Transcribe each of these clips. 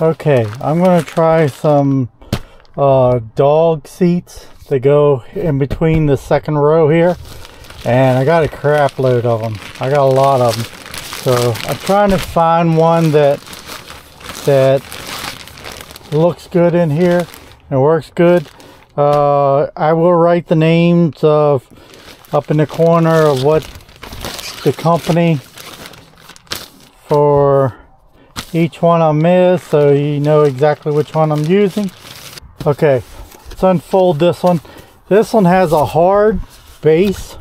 Okay, I'm gonna try some uh, dog seats that go in between the second row here, and I got a crap load of them. I got a lot of them, so I'm trying to find one that that looks good in here and works good. Uh, I will write the names of up in the corner of what the company for each one I'm is so you know exactly which one I'm using. Okay, let's unfold this one. This one has a hard base.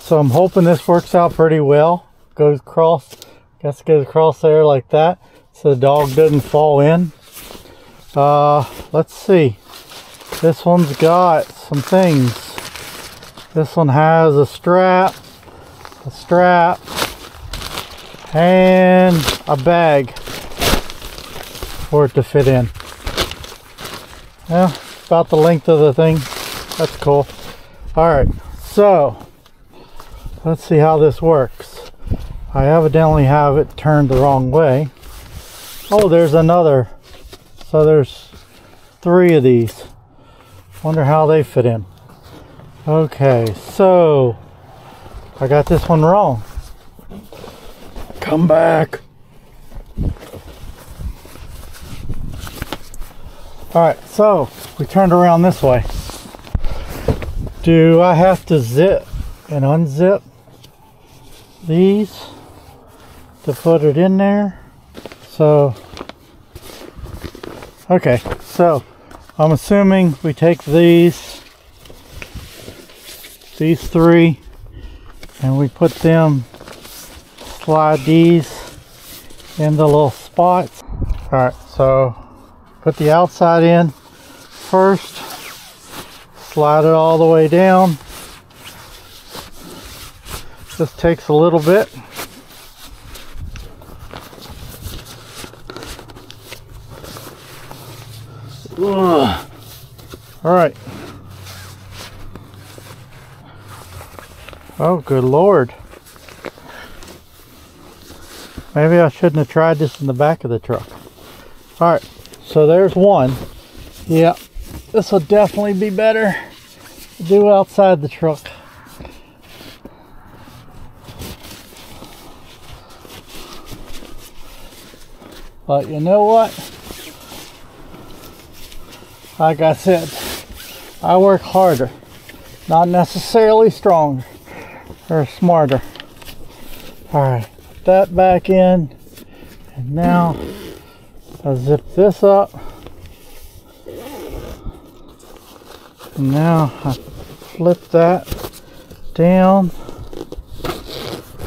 So I'm hoping this works out pretty well. Goes across, guess goes across there like that. So the dog doesn't fall in. Uh, let's see. This one's got some things. This one has a strap, a strap, and a bag for it to fit in. Yeah, about the length of the thing. That's cool. All right, so let's see how this works. I evidently have it turned the wrong way. Oh, there's another. So there's three of these. Wonder how they fit in. Okay, so I got this one wrong. Come back. All right, so we turned around this way. Do I have to zip and unzip these to put it in there? So, okay, so I'm assuming we take these, these three, and we put them, slide these in the little spots. All right, so put the outside in first, slide it all the way down. This takes a little bit. Ugh. All right. Oh, good lord. Maybe I shouldn't have tried this in the back of the truck. All right, so there's one. Yeah, this will definitely be better to do outside the truck. But you know what? Like I said, I work harder, not necessarily stronger or smarter. All right, that back in, and now I'll zip this up. And now I flip that down.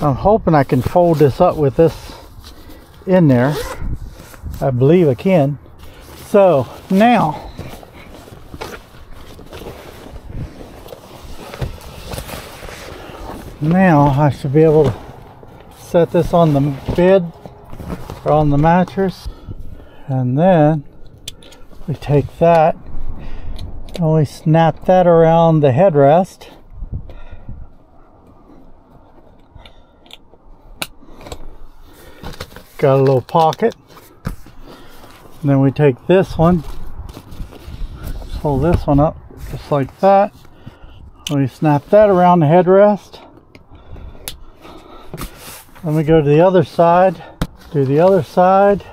I'm hoping I can fold this up with this in there. I believe I can. So now now I should be able to set this on the bed or on the mattress. And then we take that and we snap that around the headrest. Got a little pocket. And then we take this one. Pull this one up just like that. We snap that around the headrest let me go to the other side. Do the other side.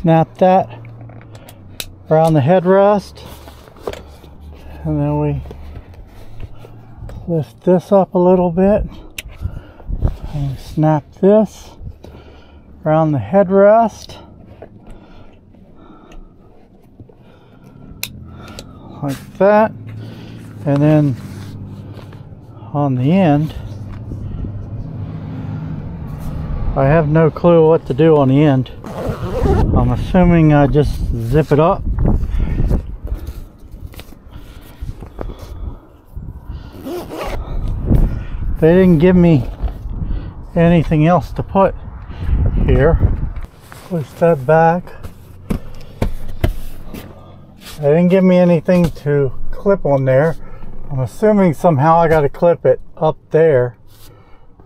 Snap that around the headrest. And then we lift this up a little bit. And snap this around the headrest. Like that. And then on the end. I have no clue what to do on the end. I'm assuming I just zip it up. They didn't give me anything else to put here. Push that back. They didn't give me anything to clip on there. I'm assuming somehow I got to clip it up there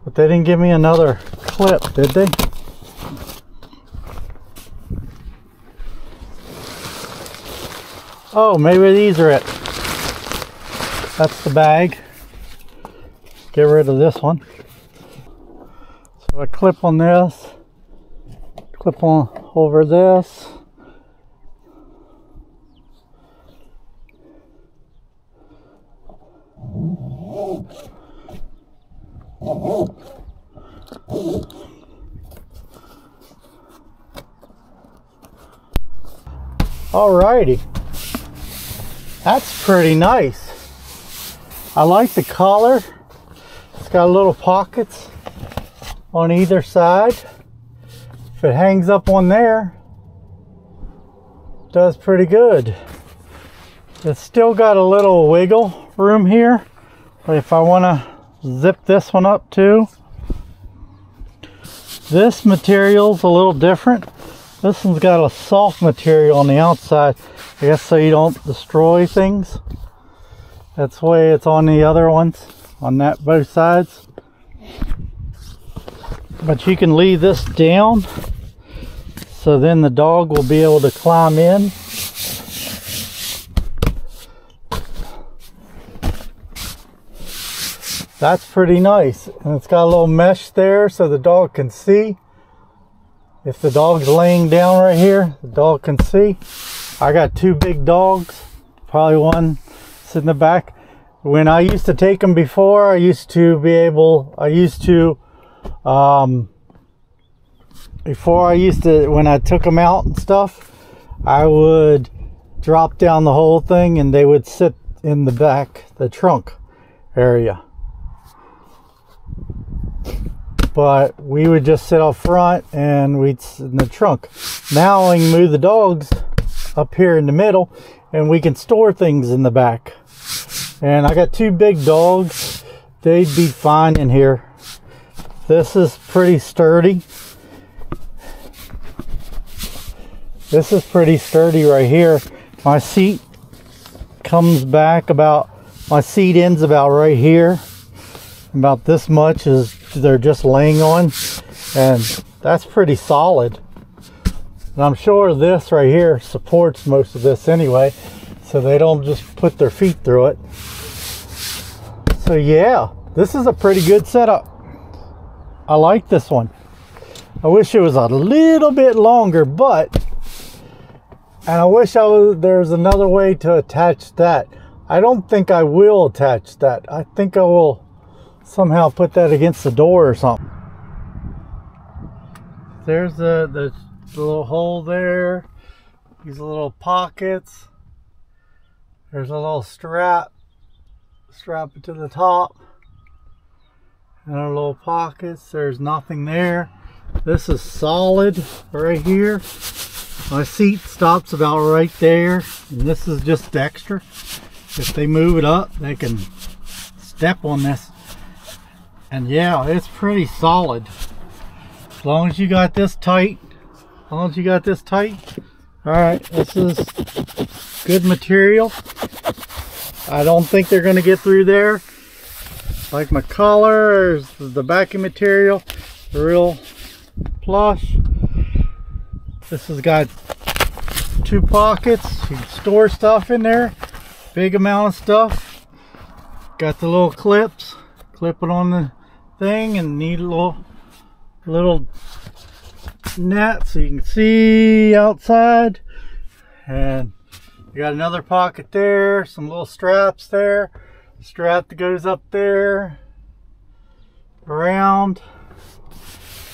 But they didn't give me another clip, did they? Oh, maybe these are it. That's the bag. Get rid of this one. So I clip on this, clip on over this. Alrighty. That's pretty nice. I like the collar. It's got little pockets on either side. If it hangs up on there, does pretty good. It's still got a little wiggle room here. If I want to zip this one up too. This material's a little different. This one's got a soft material on the outside. I guess so you don't destroy things. That's the way it's on the other ones, on that both sides. But you can leave this down so then the dog will be able to climb in. That's pretty nice. And it's got a little mesh there so the dog can see. If the dog's laying down right here, the dog can see. I got two big dogs, probably one sitting in the back. When I used to take them before, I used to be able, I used to, um, before I used to, when I took them out and stuff, I would drop down the whole thing and they would sit in the back, the trunk area but we would just sit up front and we'd sit in the trunk. Now I can move the dogs up here in the middle and we can store things in the back. And I got two big dogs. They'd be fine in here. This is pretty sturdy. This is pretty sturdy right here. My seat comes back about, my seat ends about right here. About this much is they're just laying on and that's pretty solid. And I'm sure this right here supports most of this anyway so they don't just put their feet through it. So yeah this is a pretty good setup. I like this one. I wish it was a little bit longer but and I wish I was there's another way to attach that. I don't think I will attach that. I think I will somehow put that against the door or something. There's the, the, the little hole there. These little pockets. There's a little strap. Strap it to the top. And a little pockets. There's nothing there. This is solid right here. My seat stops about right there. And this is just extra. If they move it up, they can step on this and yeah, it's pretty solid. As long as you got this tight, as long as you got this tight. All right, this is good material. I don't think they're gonna get through there. Like my collar, the backing material, real plush. This has got two pockets. You can store stuff in there. Big amount of stuff. Got the little clips. Clip it on the thing and need a little little net so you can see outside. And you got another pocket there some little straps there. Strap that goes up there around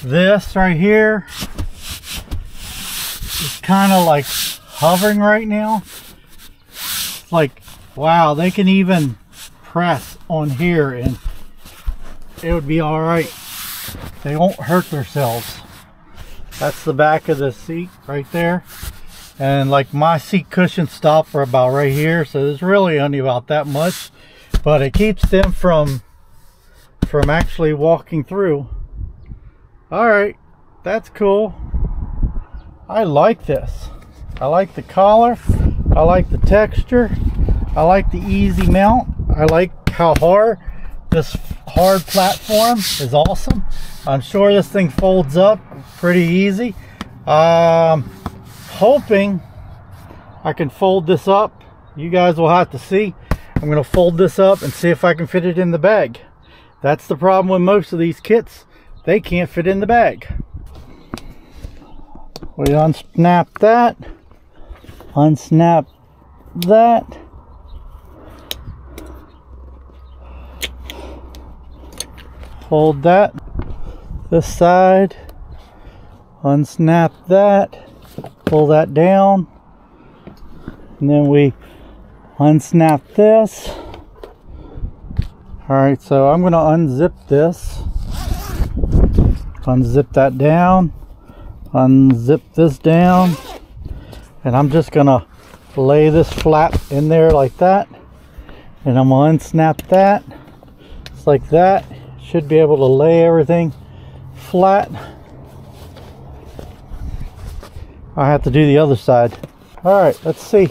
this right here. Is kind of like hovering right now. Like wow they can even press on here and it would be all right. They won't hurt themselves. That's the back of the seat right there. And like my seat cushion stop for about right here. So it's really only about that much. But it keeps them from from actually walking through. Alright, that's cool. I like this. I like the collar. I like the texture. I like the easy mount. I like how hard this hard platform is awesome. I'm sure this thing folds up pretty easy. Um, hoping I can fold this up. You guys will have to see. I'm going to fold this up and see if I can fit it in the bag. That's the problem with most of these kits. They can't fit in the bag. We unsnap that. Unsnap that. Fold that. This side. Unsnap that. Pull that down. And then we unsnap this. All right, so I'm gonna unzip this. Unzip that down. Unzip this down. And I'm just gonna lay this flap in there like that. And I'm gonna unsnap that. Just like that. Should be able to lay everything flat. I have to do the other side. All right, let's see.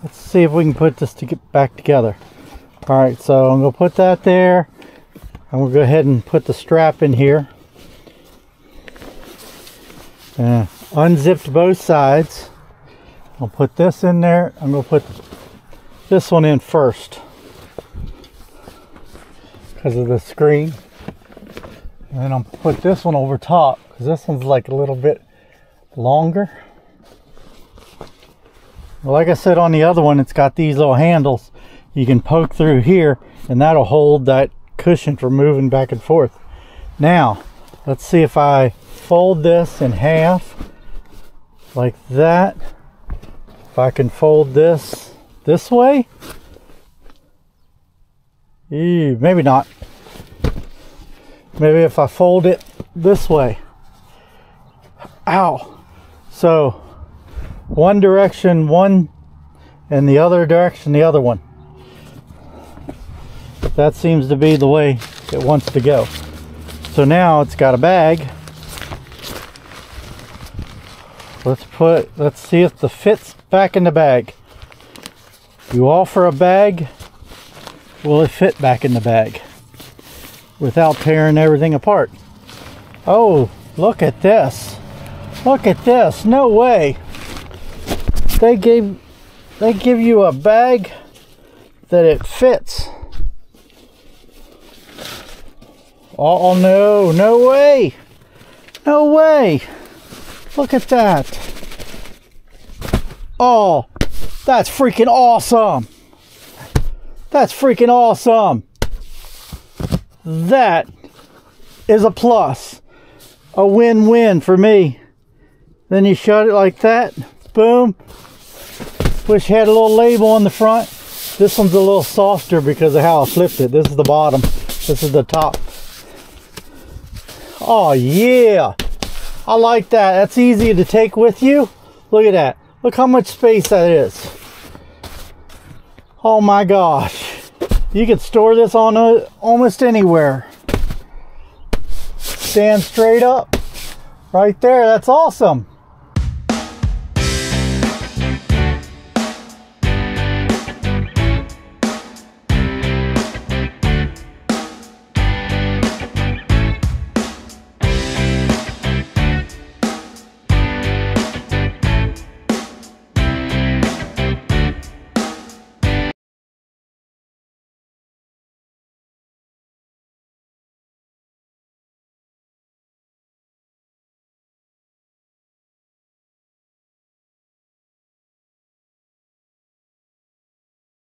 Let's see if we can put this to get back together. All right, so I'm gonna put that there. I'm gonna go ahead and put the strap in here. Uh, unzipped both sides. I'll put this in there. I'm gonna put this one in first because of the screen. And then I'll put this one over top because this one's like a little bit longer. Like I said on the other one, it's got these little handles. You can poke through here and that'll hold that cushion for moving back and forth. Now, let's see if I fold this in half like that. If I can fold this this way. Ew, maybe not. Maybe if I fold it this way. Ow. So one direction one and the other direction the other one that seems to be the way it wants to go so now it's got a bag let's put let's see if the fits back in the bag you offer a bag will it fit back in the bag without tearing everything apart oh look at this look at this no way they gave they give you a bag that it fits. Oh no, no way. No way. Look at that. Oh, that's freaking awesome. That's freaking awesome. That is a plus. A win-win for me. Then you shut it like that. Boom Wish had a little label on the front. This one's a little softer because of how I flipped it. This is the bottom. This is the top. Oh yeah. I like that. That's easy to take with you. Look at that. Look how much space that is. Oh my gosh. You can store this on a, almost anywhere. Stand straight up. Right there. That's awesome.